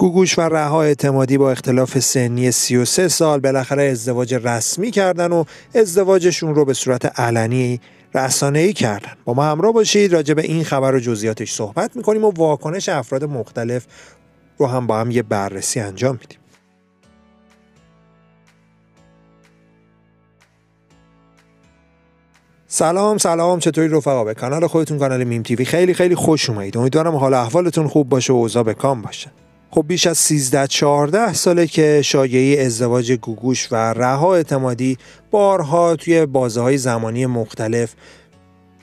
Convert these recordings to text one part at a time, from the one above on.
گوگوش و رها اعتمادی با اختلاف سنی 33 سال بالاخره ازدواج رسمی کردن و ازدواجشون رو به صورت علنی رسانه ای کردن. با ما همراه باشید راجع به این خبر و جزئیاتش صحبت می‌کنیم و واکنش افراد مختلف رو هم با هم یه بررسی انجام میدیم. سلام سلام چطوری رفقا؟ به کانال خودتون کانال میم تیوی. خیلی خیلی خوش اومدید. امیدوارم حال احوالتون خوب باشه و اوضاع به کام باشه. خب بیش از 13 14 ساله که شایعه ازدواج گوگوش و رها اعتمادی بارها توی بازه های زمانی مختلف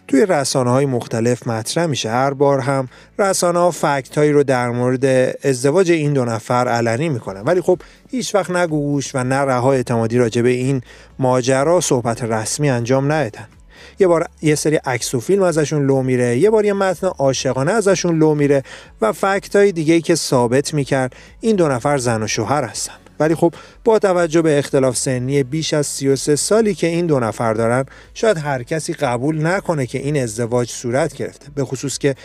توی رسانه های مختلف مطرح میشه. هر بار هم رسانه ها فکت هایی رو در مورد ازدواج این دو نفر علنی می‌کنن. ولی خب هیچ وقت نه گوگوش و نه رها اعتمادی راجع به این ماجرا صحبت رسمی انجام ندادن. یه بار یه سری عکس و فیلم ازشون لو میره یه بار یه متن عاشقانه ازشون لو میره و فکت های دیگه ای که ثابت می‌کرد این دو نفر زن و شوهر هستن. ولی خب با توجه به اختلاف سنی بیش از 33 سالی که این دو نفر دارن شاید هر کسی قبول نکنه که این ازدواج صورت گرفته. به خصوص که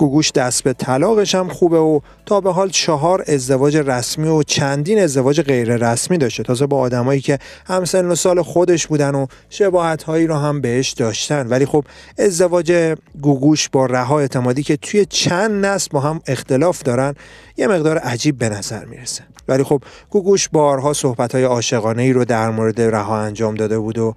گوگوش دست به طلاقش هم خوبه و تا به حال چهار ازدواج رسمی و چندین ازدواج غیر رسمی داشته. تازه با آدمایی که همسن و سال خودش بودن و شباهت هایی رو هم بهش داشتن. ولی خب ازدواج گوگوش با رها اعتمادی که توی چند نسل با هم اختلاف دارن یه مقدار عجیب به نظر می‌رسه. ولی خب گوگوش بارها صحبت های عاشقانه ای رو در مورد رها انجام داده بود و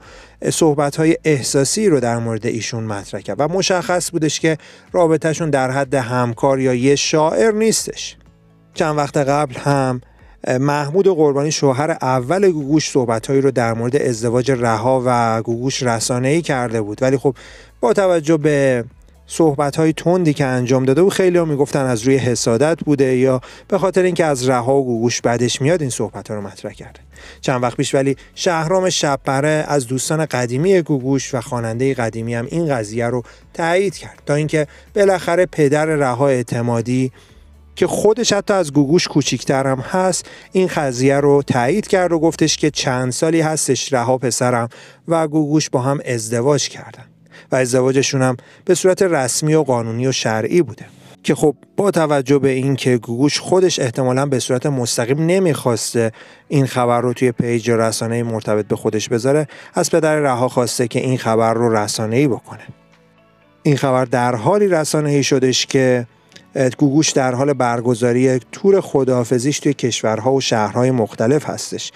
صحبت های احساسی رو در مورد ایشون مطرح کرد و مشخص بودش که رابطهشون در حد همکار یا یه شاعر نیستش. چند وقت قبل هم محمود قربانی شوهر اول گوگوش صحبتهایی رو در مورد ازدواج رها و گوگوش رسانه ای کرده بود. ولی خب با توجه به صحبت های تندی که انجام داده و خیلی ها می‌گفتن از روی حسادت بوده یا به خاطر اینکه از رها و گوگوش بعدش میاد این صحبت ها رو مطرح کرده. چند وقت پیش ولی شهرام شبپره از دوستان قدیمی گوگوش و خواننده قدیمی هم این قضیه رو تایید کرد تا اینکه بالاخره پدر رها اعتمادی که خودش حتی از گوگوش کوچیکتر هم هست این قضیه رو تایید کرد و گفتش که چند سالی هستش رها پسرم و گوگوش با هم ازدواج کردن. و ازدواجشون هم به صورت رسمی و قانونی و شرعی بوده. که خب با توجه به اینکه گوگوش خودش احتمالا به صورت مستقیم نمی‌خواسته این خبر رو توی پیج رسانه مرتبط به خودش بذاره از پدر رها خواسته که این خبر رو رسانه ای بکنه. این خبر در حالی رسانه ای شدش که گوگوش در حال برگزاری تور خداحافظیش توی کشورها و شهرهای مختلف هستش.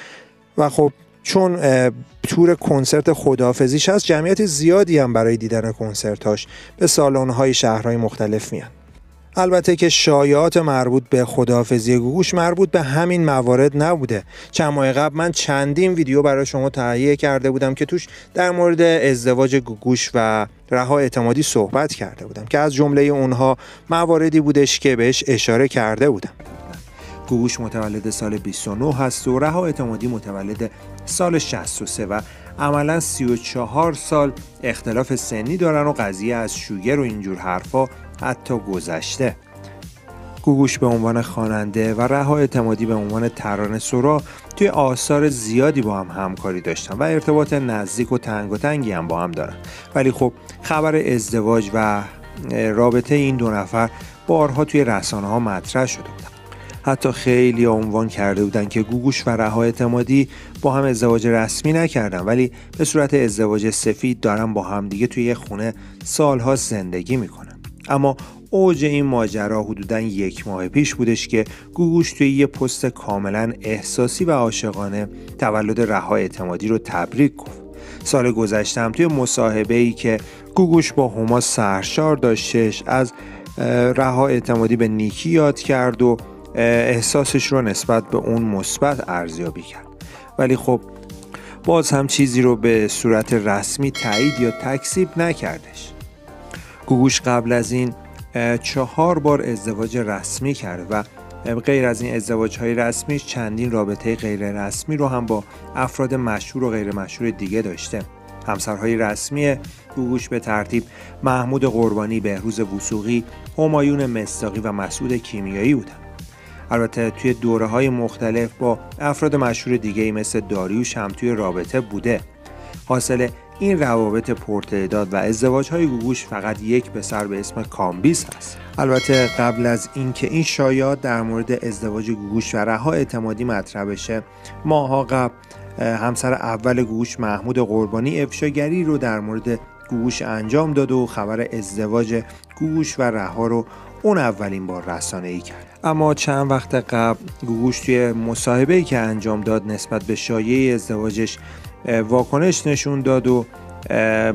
و خب چون تور کنسرت خدافزیش هست جمعیت زیادی هم برای دیدن کنسرتاش به سالن‌های شهرهای مختلف میان. البته که شایعات مربوط به خداحافظی گوگوش مربوط به همین موارد نبوده. چند ماه قبل من چندین ویدیو برای شما تهیه کرده بودم که توش در مورد ازدواج گوگوش و رها اعتمادی صحبت کرده بودم که از جمله اونها مواردی بودش که بهش اشاره کرده بودم. گوگوش متولد سال 29 هست و رها اعتمادی متولد سال 63 و عملا 34 سال اختلاف سنی دارن و قضیه از شوگر و اینجور حرفا حتی گذشته. گوگوش به عنوان خواننده و رها اعتمادی به عنوان ترانه سرا توی آثار زیادی با هم همکاری داشتن و ارتباط نزدیک و تنگ و تنگی هم با هم دارن. ولی خب خبر ازدواج و رابطه این دو نفر بارها توی رسانه ها مطرح شده بودن. حتی خیلی عنوان کرده بودن که گوگوش و رها اعتمادی با هم ازدواج رسمی نکردن ولی به صورت ازدواج سفید دارن با هم دیگه توی یه خونه سالها زندگی می‌کنن. اما اوج این ماجرا حدودا یک ماه پیش بودش که گوگوش توی یه پست کاملا احساسی و عاشقانه تولد رها اعتمادی رو تبریک گفت. سال گذشتم توی مصاحبه ای که گوگوش با هما سرشار داشتش از رها اعتمادی به نیکی یاد کرد و احساسش رو نسبت به اون مثبت ارزیابی کرد. ولی خب باز هم چیزی رو به صورت رسمی تایید یا تکسیب نکردش. گوگوش قبل از این چهار بار ازدواج رسمی کرده و غیر از این ازدواج های رسمی چندین رابطه غیر رسمی رو هم با افراد مشهور و غیر مشهور دیگه داشته. همسرهای رسمی گوگوش به ترتیب محمود قربانی، بهروز وسوقی، همایون مستاقی و مسعود کیمیایی بودند. البته توی دوره های مختلف با افراد مشهور دیگه مثل داریوش هم توی رابطه بوده. حاصل این روابط پرتعداد و ازدواج های گوگوش فقط یک پسر به اسم کامبیس هست. البته قبل از اینکه این شایعات در مورد ازدواج گوگوش و رها اعتمادی مطرح بشه ماها قبل همسر اول گوگوش محمود قربانی افشاگری رو در مورد گوگوش انجام داد و خبر ازدواج گوگوش و رها رو اون اولین بار رسانه ای کرد. اما چند وقت قبل گوگوش توی مصاحبه ای که انجام داد نسبت به شایعه ازدواجش واکنش نشون داد و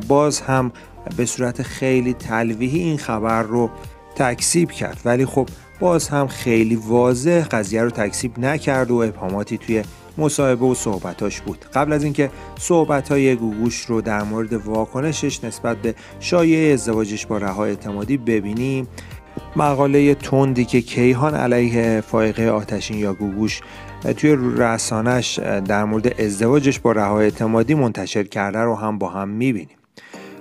باز هم به صورت خیلی تلویحی این خبر رو تکسیب کرد. ولی خب باز هم خیلی واضح قضیه رو تکسیب نکرد و ابهاماتی توی مصاحبه و صحبتاش بود. قبل از اینکه صحبت های گوگوش رو در مورد واکنشش نسبت به شایعه ازدواجش با رها اعتمادی ببینیم مقاله تندی که کیهان علیه فائقه آتشین یا گوگوش توی رسانش در مورد ازدواجش با رها اعتمادی منتشر کرده رو هم با هم می‌بینیم.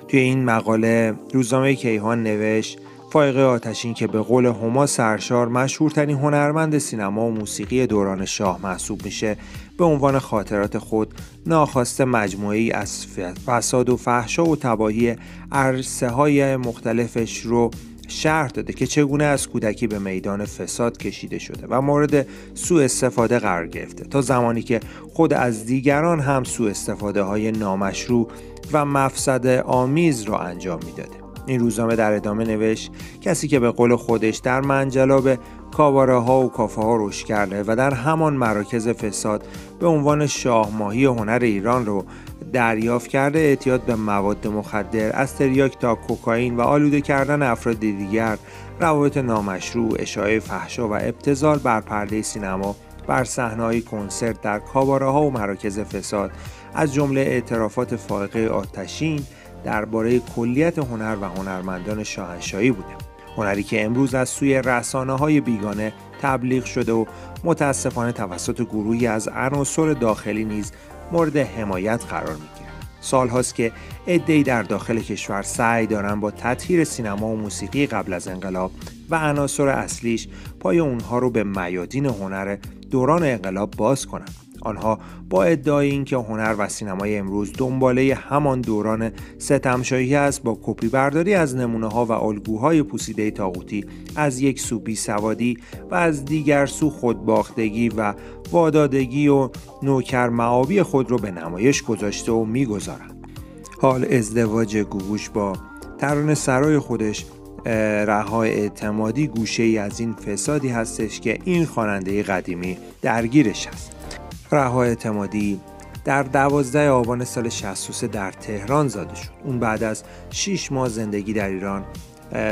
توی این مقاله روزنامه کیهان نوشت فائقه آتشین که به قول هما سرشار مشهورترین هنرمند سینما و موسیقی دوران شاه محسوب میشه به عنوان خاطرات خود ناخواسته مجموعه ای از فساد و فحشا و تباهی عرصه های مختلفش رو شرح داده که چگونه از کودکی به میدان فساد کشیده شده و مورد سوء استفاده قرار گرفته تا زمانی که خود از دیگران هم سوء استفاده های نامشروع و مفسد آمیز را انجام می‌داده. این روزنامه در ادامه نوشت کسی که به قول خودش در منجلاب کاباره ها و کافه ها رشد کرده و در همان مراکز فساد به عنوان شاهماهی هنر ایران رو دریافت کرده اعتیاد به مواد مخدر از تریاک تا کوکائین و آلوده کردن افراد دیگر روابط نامشروع اشاعه فحشا و ابتزال بر پرده سینما بر صحنه‌های کنسرت در کاباره ها و مراکز فساد. از جمله اعترافات فائقه آتشین درباره کلیت هنر و هنرمندان شاهنشاهی بوده. هنری که امروز از سوی رسانه های بیگانه تبلیغ شده و متاسفانه توسط گروهی از عناصر داخلی نیز مورد حمایت قرار می‌گیره. سال هاست که عدهای در داخل کشور سعی دارن با تطهیر سینما و موسیقی قبل از انقلاب و عناصر اصلیش پای اونها رو به میادین هنر دوران انقلاب باز کنند آنها با ادعای اینکه هنر و سینمای امروز دنباله همان دوران ستمشاهی است با کپی برداری از نمونه ها و الگوهای پوسیده تاغوتی از یک سو بی سوادی و از دیگر سو خودباختگی و وادادگی و نوکر معابی خود را به نمایش گذاشته و می‌گذارند. حال ازدواج گوگوش با ترانه سرای خودش رها اعتمادی گوشه ای از این فسادی هستش که این خواننده قدیمی درگیرش است. رها اعتمادی در دوازده آبان سال 63 در تهران زاده شد. اون بعد از 6 ماه زندگی در ایران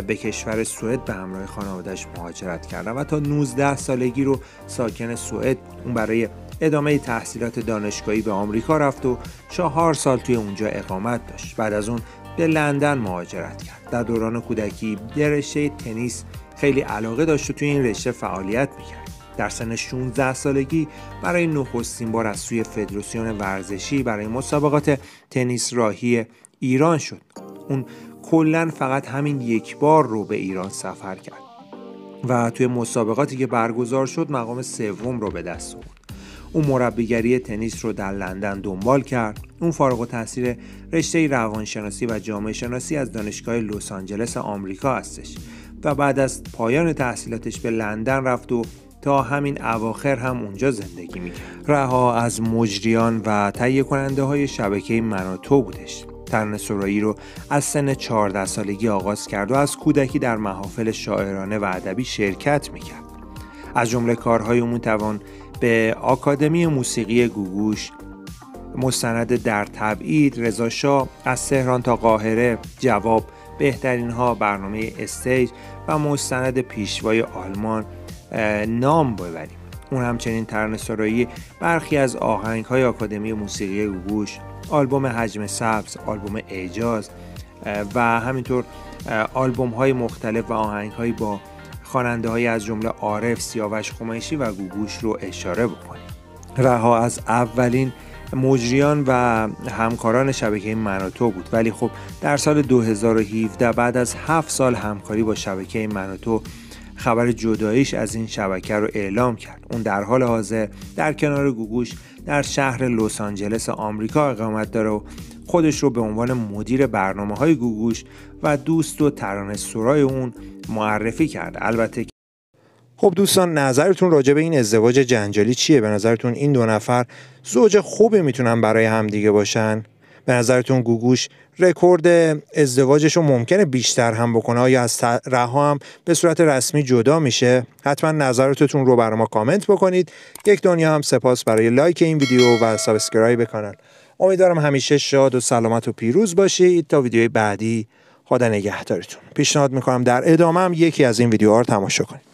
به کشور سوئد به همراه خانوادهش مهاجرت کرد و تا 19 سالگی رو ساکن سوئد اون برای ادامه تحصیلات دانشگاهی به آمریکا رفت و چهار سال توی اونجا اقامت داشت. بعد از اون به لندن مهاجرت کرد. در دوران کودکی در رشته تنیس خیلی علاقه داشت و توی این رشته فعالیت می‌کرد. در سن 16 سالگی برای نخستین بار از سوی فدراسیون ورزشی برای مسابقات تنیس راهی ایران شد. اون کلا فقط همین یک بار رو به ایران سفر کرد و توی مسابقاتی که برگزار شد مقام سوم رو به دست آورد. اون مربیگری تنیس رو در لندن دنبال کرد. اون فارغ التحصیل رشته روانشناسی و جامعه شناسی از دانشگاه لس آنجلس آمریکا هستش و بعد از پایان تحصیلاتش به لندن رفت و تا همین اواخر هم اونجا زندگی می‌کرد رها از مجریان و تهیه کننده های شبکه مناتو بودش. ترن سرایی رو از سن 14 سالگی آغاز کرد و از کودکی در محافل شاعرانه و ادبی شرکت می‌کرد. از جمله کارهای اون توان به آکادمی موسیقی گوگوش مستند در تبعید رضا از تهران تا قاهره جواب بهترین ها برنامه استیج و مستند پیشوای آلمان نام ببریم. اون همچنین ترن سرایی برخی از آهنگ های آکادمی موسیقی گوگوش آلبوم حجم سبز آلبوم اعجاز و همینطور آلبوم های مختلف و آهنگ هایی با خواننده های از جمله عارف، سیاوش خمشی و گوگوش رو اشاره بکنیم. رها از اولین مجریان و همکاران شبکه مناتو بود. ولی خب در سال 2017 بعد از 7 سال همکاری با شبکه مناتو خبر جداییش از این شبکه رو اعلام کرد. اون در حال حاضر در کنار گوگوش در شهر لس آنجلس آمریکا اقامت داره و خودش رو به عنوان مدیر برنامه های گوگوش و دوست و ترانه سرای اون معرفی کرد. البته خب دوستان نظرتون راجع به این ازدواج جنجالی چیه؟ به نظرتون این دو نفر زوج خوبی می‌تونن برای همدیگه باشن؟ به نظرتون گوگوش رکورد ازدواجش رو ممکنه بیشتر هم بکنه؟ یا از رها هم به صورت رسمی جدا میشه؟ حتما نظرتون رو برای ما کامنت بکنید. یک دنیا هم سپاس برای لایک این ویدیو و subscribe کانال. امیدوارم همیشه شاد و سلامت و پیروز باشید. تا ویدیوی بعدی خدا نگهدارتون. پیشنهاد می‌کنم در ادامه هم یکی از این ویدیوها رو تماشا کنید.